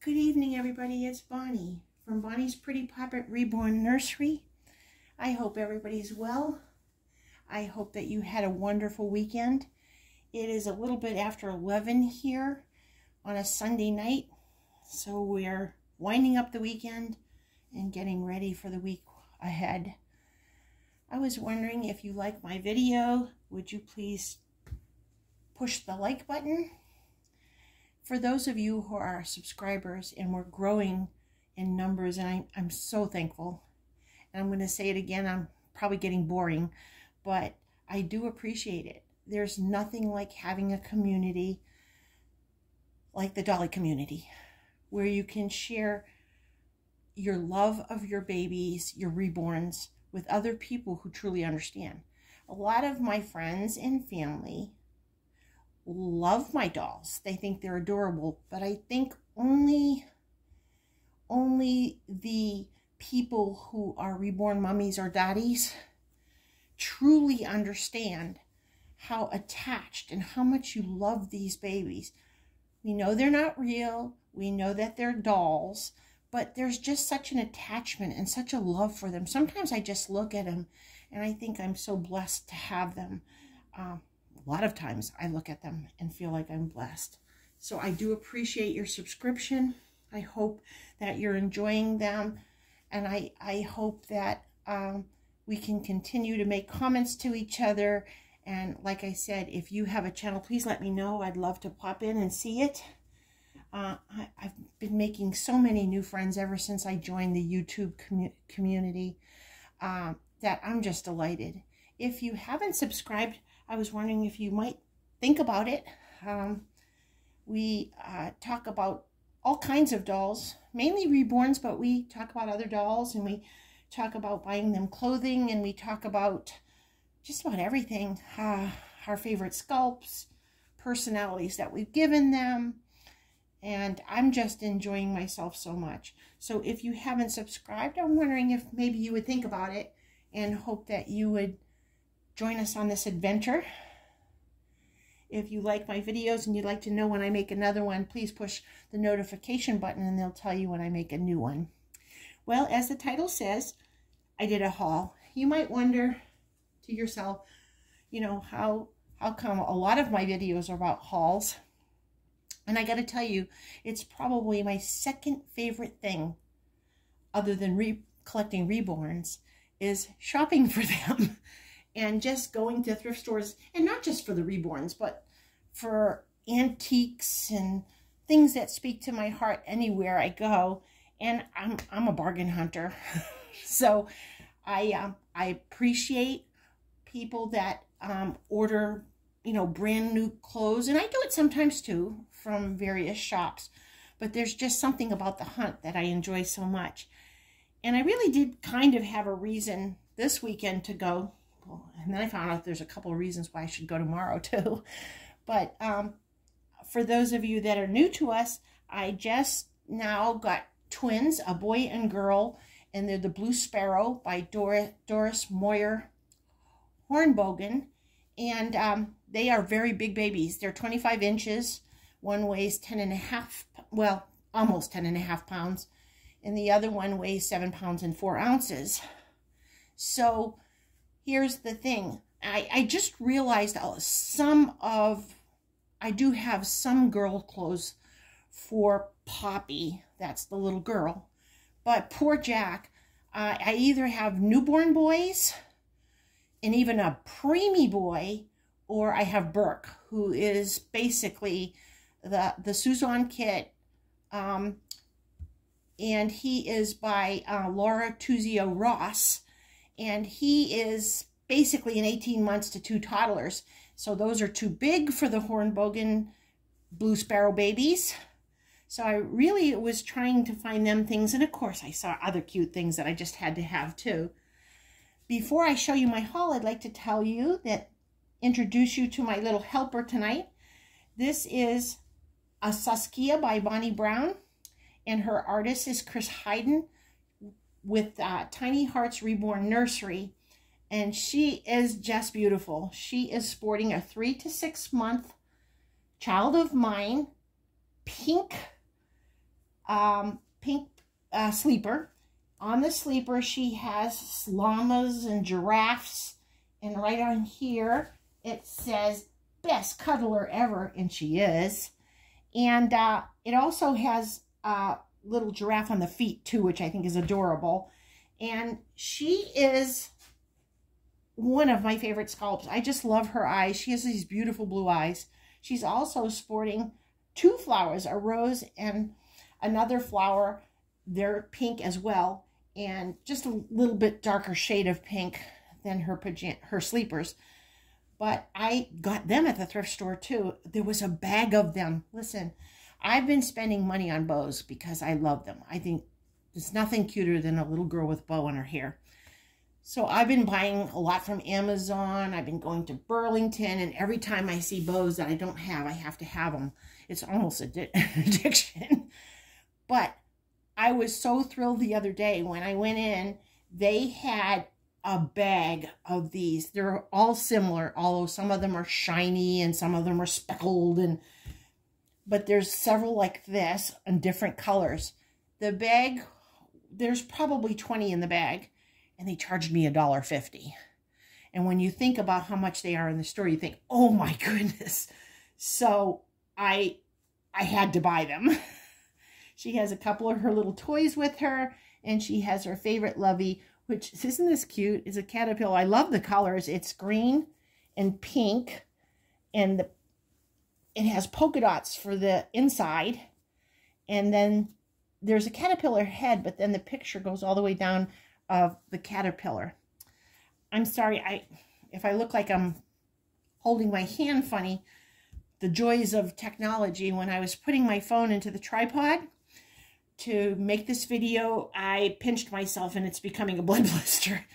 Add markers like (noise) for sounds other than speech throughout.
Good evening, everybody. It's Bonnie from Bonnie's Pretty Poppet Reborn Nursery. I hope everybody's well. I hope that you had a wonderful weekend. It is a little bit after 11 here on a Sunday night, so we're winding up the weekend and getting ready for the week ahead. I was wondering if you like my video, would you please push the like button? For those of you who are subscribers and we're growing in numbers, and I, I'm so thankful. And I'm going to say it again, I'm probably getting boring, but I do appreciate it. There's nothing like having a community like the Dolly community where you can share your love of your babies, your reborns, with other people who truly understand. A lot of my friends and family love my dolls. They think they're adorable, but I think only only the people who are reborn mummies or daddies truly understand how attached and how much you love these babies. We know they're not real. We know that they're dolls, but there's just such an attachment and such a love for them. Sometimes I just look at them and I think I'm so blessed to have them. Um, a lot of times I look at them and feel like I'm blessed. So I do appreciate your subscription. I hope that you're enjoying them. And I, I hope that um, we can continue to make comments to each other. And like I said, if you have a channel, please let me know. I'd love to pop in and see it. Uh, I, have been making so many new friends ever since I joined the YouTube commu community uh, that I'm just delighted. If you haven't subscribed, I was wondering if you might think about it. Um, we uh, talk about all kinds of dolls, mainly reborns, but we talk about other dolls and we talk about buying them clothing and we talk about just about everything. Uh, our favorite sculpts, personalities that we've given them, and I'm just enjoying myself so much. So if you haven't subscribed, I'm wondering if maybe you would think about it and hope that you would join us on this adventure. If you like my videos and you'd like to know when I make another one, please push the notification button and they'll tell you when I make a new one. Well, as the title says, I did a haul. You might wonder to yourself, you know, how, how come a lot of my videos are about hauls? And I got to tell you, it's probably my second favorite thing, other than re collecting reborns, is shopping for them (laughs) and just going to thrift stores, and not just for the reborns, but for antiques and things that speak to my heart anywhere I go. And I'm, I'm a bargain hunter. (laughs) so I, um, I appreciate people that um, order you know, brand new clothes. And I do it sometimes too from various shops. But there's just something about the hunt that I enjoy so much. And I really did kind of have a reason this weekend to go. Well, and then I found out there's a couple of reasons why I should go tomorrow (laughs) too. But um, for those of you that are new to us, I just now got twins, a boy and girl, and they're the Blue Sparrow by Doris, Doris Moyer Hornbogen. And um, they are very big babies. They're 25 inches. One weighs 10 and a half, well, almost 10 and a half pounds. And the other one weighs 7 pounds and 4 ounces. So here's the thing. I, I just realized some of, I do have some girl clothes for Poppy. That's the little girl. But poor Jack, uh, I either have newborn boys and even a preemie boy or I have Burke, who is basically the, the Suzanne kit. Um, and he is by uh, Laura Tuzio Ross. And he is basically in 18 months to two toddlers. So those are too big for the Hornbogen Blue Sparrow babies. So I really was trying to find them things. And of course, I saw other cute things that I just had to have too. Before I show you my haul, I'd like to tell you that introduce you to my little helper tonight. This is a Saskia by Bonnie Brown, and her artist is Chris Hayden with uh, Tiny Hearts Reborn Nursery, and she is just beautiful. She is sporting a three to six month child of mine, pink um, pink uh, sleeper. On the sleeper, she has llamas and giraffes. And right on here, it says, best cuddler ever, and she is. And uh, it also has a little giraffe on the feet, too, which I think is adorable. And she is one of my favorite sculpts. I just love her eyes. She has these beautiful blue eyes. She's also sporting two flowers, a rose and another flower. They're pink as well, and just a little bit darker shade of pink than her her sleepers. But I got them at the thrift store too. There was a bag of them. Listen, I've been spending money on bows because I love them. I think there's nothing cuter than a little girl with bow in her hair. So I've been buying a lot from Amazon. I've been going to Burlington, and every time I see bows that I don't have, I have to have them. It's almost an (laughs) addiction. but I was so thrilled the other day when I went in. They had a bag of these. They're all similar, although some of them are shiny and some of them are speckled. and But there's several like this in different colors. The bag, there's probably 20 in the bag and they charged me a dollar fifty. And when you think about how much they are in the store, you think, oh my (laughs) goodness. So I I had to buy them. (laughs) she has a couple of her little toys with her, and she has her favorite lovey, which isn't this cute? Is a caterpillar. I love the colors. It's green and pink, and the, it has polka dots for the inside. And then there's a caterpillar head, but then the picture goes all the way down of the caterpillar. I'm sorry, I if I look like I'm holding my hand funny, the joys of technology. When I was putting my phone into the tripod to make this video, I pinched myself and it's becoming a blood (laughs) blister.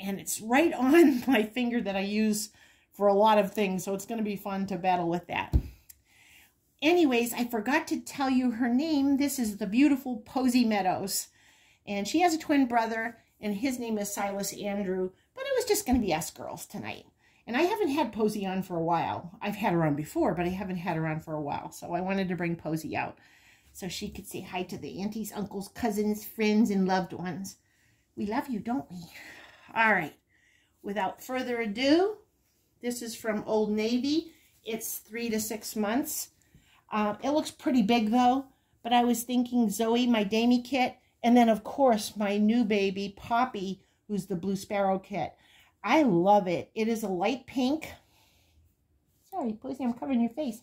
And it's right on (laughs) my finger that I use for a lot of things, so it's going to be fun to battle with that. Anyways, I forgot to tell you her name. This is the beautiful Posy Meadows. And she has a twin brother, and his name is Silas Andrew, but it was just going to be us girls tonight. And I haven't had Posy on for a while. I've had her on before, but I haven't had her on for a while. So I wanted to bring Posy out so she could say hi to the aunties, uncles, cousins, friends, and loved ones. We love you, don't we? All right. Without further ado, this is from Old Navy. It's three to six months. Um, it looks pretty big, though. But I was thinking Zoe, my Damie kit, and then, of course, my new baby, Poppy, who's the Blue Sparrow kit. I love it. It is a light pink. Sorry, Posy, I'm covering your face.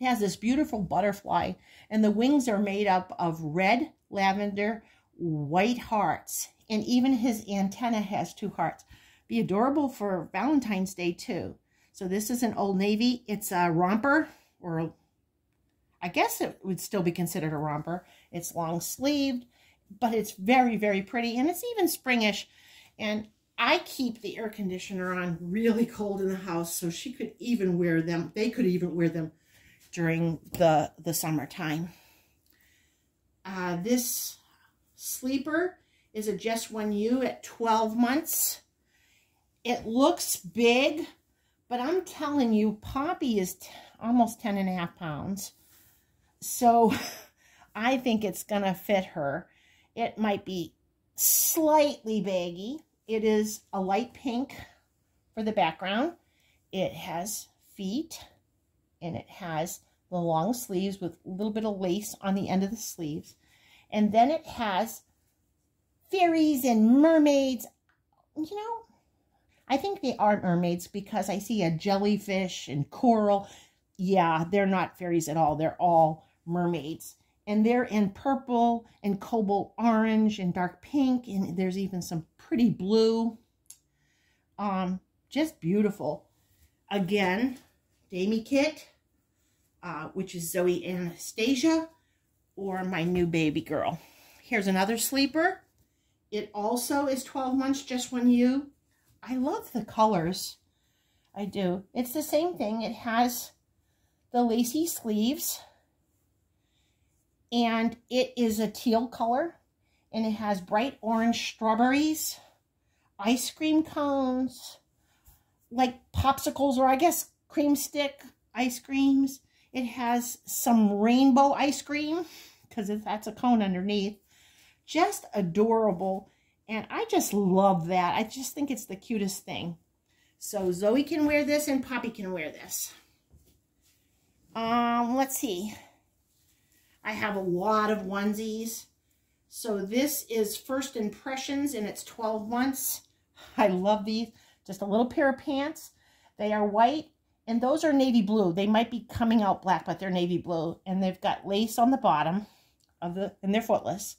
It has this beautiful butterfly, and the wings are made up of red, lavender, white hearts, and even his antenna has two hearts. Be adorable for Valentine's Day, too. So this is an Old Navy. It's a romper, or I guess it would still be considered a romper. It's long sleeved, but it's very, very pretty. And it's even springish. And I keep the air conditioner on really cold in the house so she could even wear them. They could even wear them during the, the summertime. Uh, this sleeper is a Just One You at 12 months. It looks big, but I'm telling you, Poppy is almost 10 and a half pounds. So (laughs) I think it's going to fit her. It might be slightly baggy. It is a light pink for the background. It has feet and it has the long sleeves with a little bit of lace on the end of the sleeves. And then it has fairies and mermaids. You know, I think they are mermaids because I see a jellyfish and coral. Yeah, they're not fairies at all. They're all mermaids. And they're in purple and cobalt orange and dark pink. And there's even some pretty blue. Um, just beautiful. Again, Damie Kit, uh, which is Zoe Anastasia, or my new baby girl. Here's another sleeper. It also is 12 months, just one you. I love the colors. I do. It's the same thing. It has the lacy sleeves and it is a teal color and it has bright orange strawberries, ice cream cones, like popsicles or I guess cream stick ice creams. It has some rainbow ice cream because that's a cone underneath. Just adorable. And I just love that. I just think it's the cutest thing. So Zoe can wear this and Poppy can wear this. Um, let's see. I have a lot of onesies. So this is First Impressions and it's 12 months. (laughs) I love these. Just a little pair of pants. They are white and those are navy blue. They might be coming out black, but they're navy blue. And they've got lace on the bottom of the, and they're footless.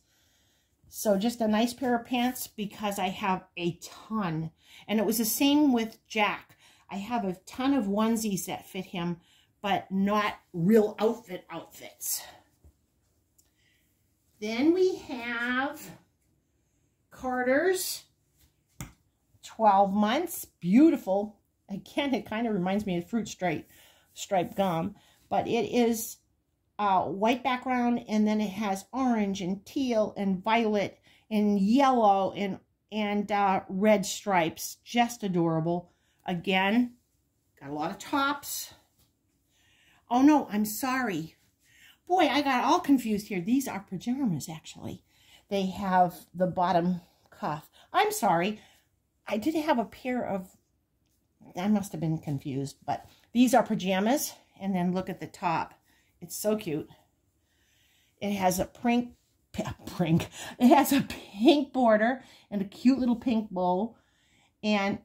So just a nice pair of pants because I have a ton. And it was the same with Jack. I have a ton of onesies that fit him, but not real outfit outfits. Then we have Carter's 12 months. Beautiful. Again, it kind of reminds me of fruit stripe, stripe gum, but it is uh, white background and then it has orange and teal and violet and yellow and, and uh, red stripes. Just adorable. Again, got a lot of tops. Oh no, I'm sorry. Boy, I got all confused here. These are pajamas, actually. They have the bottom cuff. I'm sorry. I did have a pair of I must have been confused, but these are pajamas. And then look at the top. It's so cute. It has a prink, (laughs) prink. It has a pink border and a cute little pink bow. And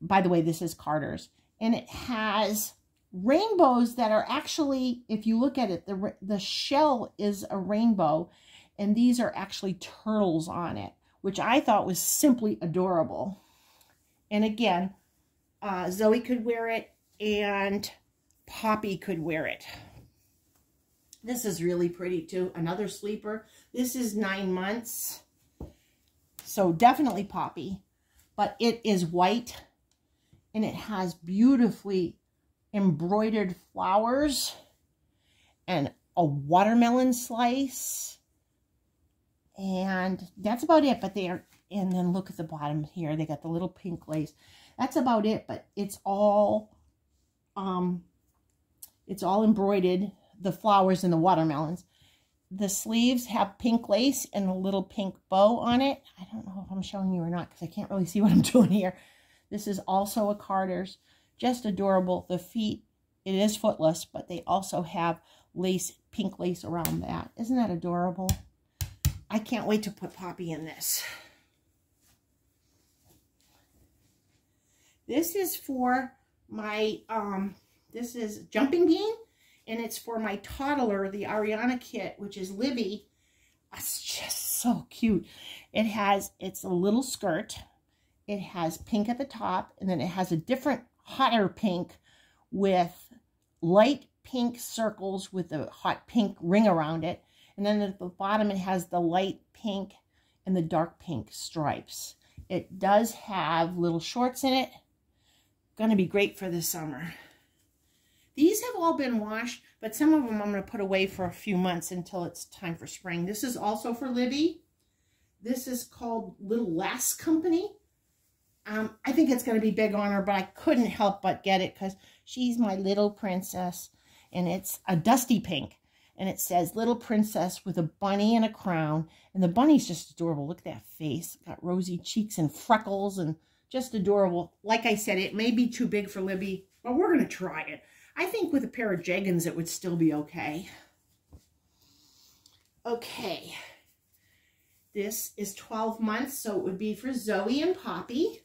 by the way, this is Carter's. And it has rainbows that are actually, if you look at it, the, the shell is a rainbow. And these are actually turtles on it, which I thought was simply adorable. And again, uh, Zoe could wear it and Poppy could wear it. This is really pretty too. Another sleeper. This is nine months. So definitely Poppy. But it is white and it has beautifully embroidered flowers and a watermelon slice. And that's about it. But they are, and then look at the bottom here. They got the little pink lace. That's about it, but it's all, um, it's all embroidered, the flowers and the watermelons. The sleeves have pink lace and a little pink bow on it. I don't know if I'm showing you or not because I can't really see what I'm (laughs) doing here. This is also a Carter's. Just adorable. The feet, it is footless, but they also have lace, pink lace around that. Isn't that adorable? I can't wait to put Poppy in this. This is for my, um, this is Jumping Bean, and it's for my toddler, the Ariana kit, which is Libby. It's just so cute. It has, it's a little skirt. It has pink at the top, and then it has a different hotter pink with light pink circles with a hot pink ring around it. And then at the bottom, it has the light pink and the dark pink stripes. It does have little shorts in it Going to be great for the summer. These have all been washed, but some of them I'm going to put away for a few months until it's time for spring. This is also for Libby. This is called Little Lass Company. Um, I think it's going to be big on her, but I couldn't help but get it because she's my little princess. And it's a dusty pink. And it says, Little Princess with a bunny and a crown. And the bunny's just adorable. Look at that face. Got rosy cheeks and freckles and just adorable. Like I said, it may be too big for Libby, but we're going to try it. I think with a pair of jeggings, it would still be okay. Okay. This is 12 months, so it would be for Zoe and Poppy.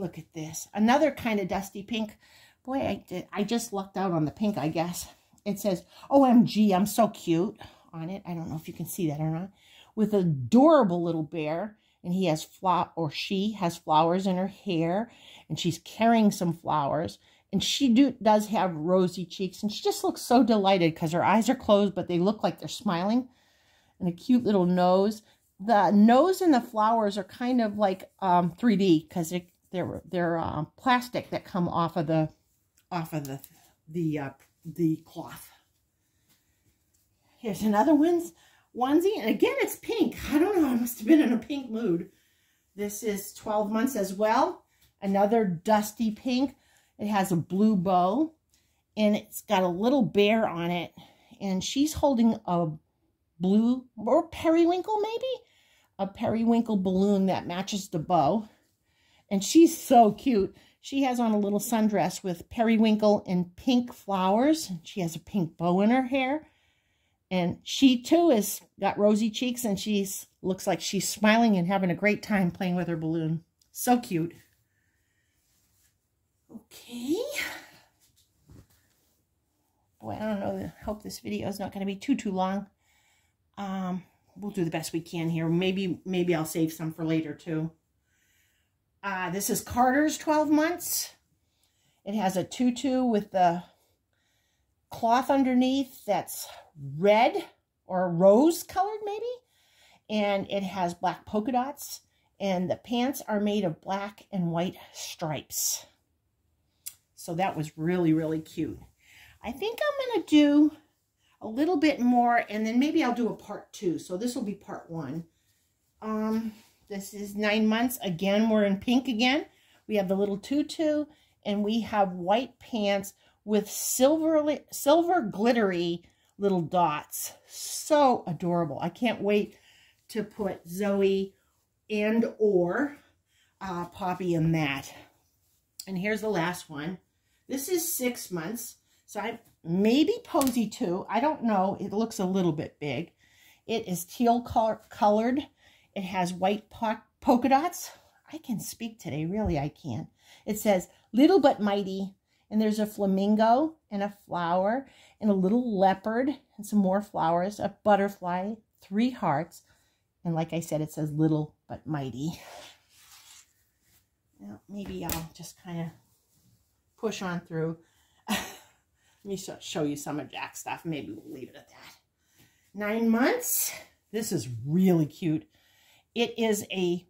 Look at this. Another kind of dusty pink. Boy, I, did, I just lucked out on the pink, I guess. It says, OMG, I'm so cute on it. I don't know if you can see that or not. With adorable little bear and he has flower or she has flowers in her hair and she's carrying some flowers and she do does have rosy cheeks and she just looks so delighted because her eyes are closed but they look like they're smiling and a cute little nose the nose and the flowers are kind of like um 3d because they, they're they're uh, plastic that come off of the off of the the uh, the cloth here's another one's onesie. And again, it's pink. I don't know. I must have been in a pink mood. This is 12 months as well. Another dusty pink. It has a blue bow. And it's got a little bear on it. And she's holding a blue or periwinkle maybe, a periwinkle balloon that matches the bow. And she's so cute. She has on a little sundress with periwinkle and pink flowers. She has a pink bow in her hair. And she too has got rosy cheeks and she looks like she's smiling and having a great time playing with her balloon. So cute. Okay. Boy, I don't know. I hope this video is not going to be too, too long. Um, we'll do the best we can here. Maybe, maybe I'll save some for later too. Uh, this is Carter's 12 months. It has a tutu with the cloth underneath that's red or rose colored maybe. And it has black polka dots. And the pants are made of black and white stripes. So that was really, really cute. I think I'm going to do a little bit more and then maybe I'll do a part two. So this will be part one. Um, this is nine months. Again, we're in pink again. We have the little tutu and we have white pants with silver, silver glittery little dots. So adorable. I can't wait to put Zoe and or uh, Poppy in that. And here's the last one. This is six months. So I maybe Posy too. I don't know. It looks a little bit big. It is teal color colored. It has white po polka dots. I can speak today. Really, I can. It says, little but mighty. And there's a flamingo and a flower and a little leopard and some more flowers, a butterfly, three hearts. And like I said, it says little but mighty. Now, maybe I'll just kind of push on through. (laughs) Let me show you some of Jack's stuff. Maybe we'll leave it at that. Nine months. This is really cute. It is a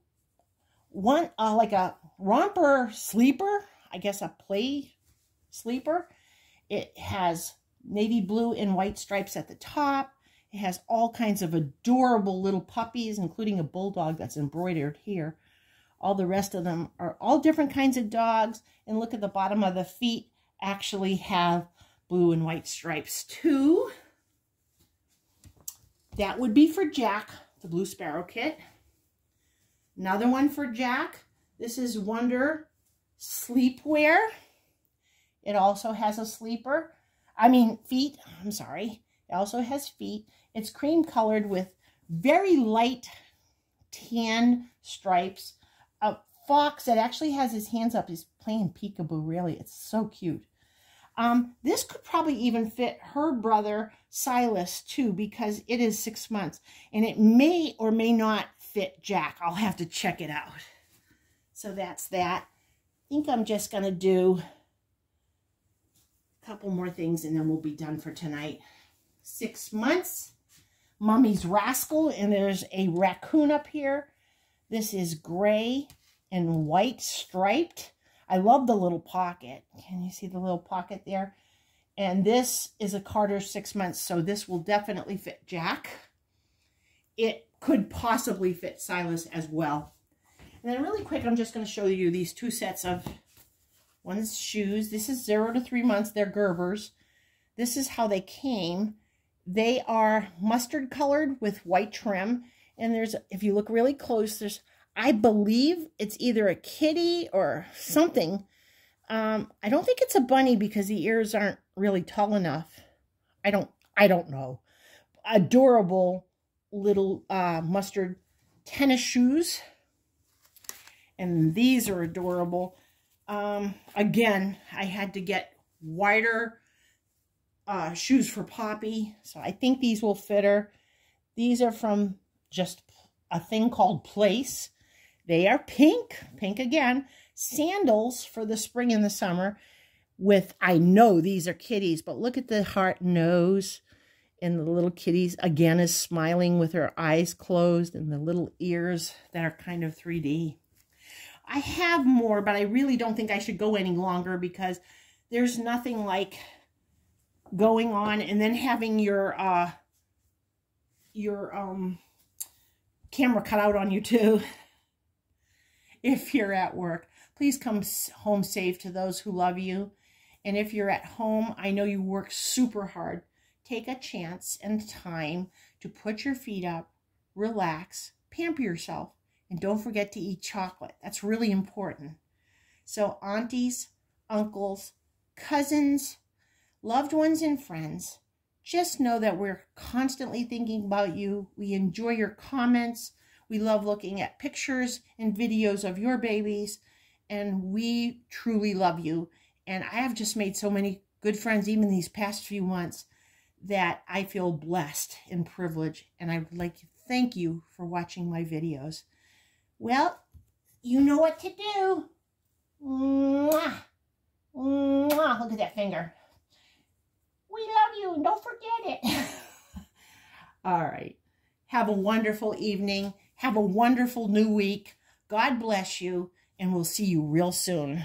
one, uh, like a romper sleeper. I guess a play sleeper. It has navy blue and white stripes at the top. It has all kinds of adorable little puppies, including a bulldog that's embroidered here. All the rest of them are all different kinds of dogs. And look at the bottom of the feet actually have blue and white stripes too. That would be for Jack, the Blue Sparrow kit. Another one for Jack. This is Wonder Sleepwear. It also has a sleeper. I mean, feet. I'm sorry. It also has feet. It's cream colored with very light tan stripes. A fox that actually has his hands up He's playing peekaboo, really. It's so cute. Um, this could probably even fit her brother Silas too because it is six months and it may or may not fit Jack. I'll have to check it out. So that's that. I think I'm just going to do a couple more things and then we'll be done for tonight. Six months. Mummy's Rascal. And there's a raccoon up here. This is gray and white striped. I love the little pocket. Can you see the little pocket there? And this is a Carter six months. So this will definitely fit Jack. It could possibly fit Silas as well. And then really quick, I'm just going to show you these two sets of One's shoes. This is zero to three months. They're Gerbers. This is how they came. They are mustard colored with white trim. And there's, if you look really close, there's, I believe it's either a kitty or something. Um, I don't think it's a bunny because the ears aren't really tall enough. I don't, I don't know. Adorable little uh, mustard tennis shoes. And these are adorable. Um, again, I had to get wider uh, shoes for Poppy. So I think these will fit her. These are from just a thing called Place. They are pink, pink again. Sandals for the spring and the summer with, I know these are kitties, but look at the heart nose. And the little kitties, again, is smiling with her eyes closed and the little ears that are kind of 3D. I have more, but I really don't think I should go any longer because there's nothing like going on and then having your uh your um camera cut out on you too (laughs) if you're at work. Please come home safe to those who love you. And if you're at home i know you work super hard take a chance and time to put your feet up, relax, pamper yourself, and don't forget to eat chocolate. That's really important. So aunties, uncles, cousins, loved ones, and friends, just know that we're constantly thinking about you. We enjoy your comments. We love looking at pictures and videos of your babies, and we truly love you. And I have just made so many good friends, even these past few months, that I feel blessed and privileged. And I would like to thank you for watching my videos. Well, you know what to do. Mwah. Mwah. Look at that finger. We love you and don't forget it. (laughs) All right. Have a wonderful evening. Have a wonderful new week. God bless you, and we'll see you real soon.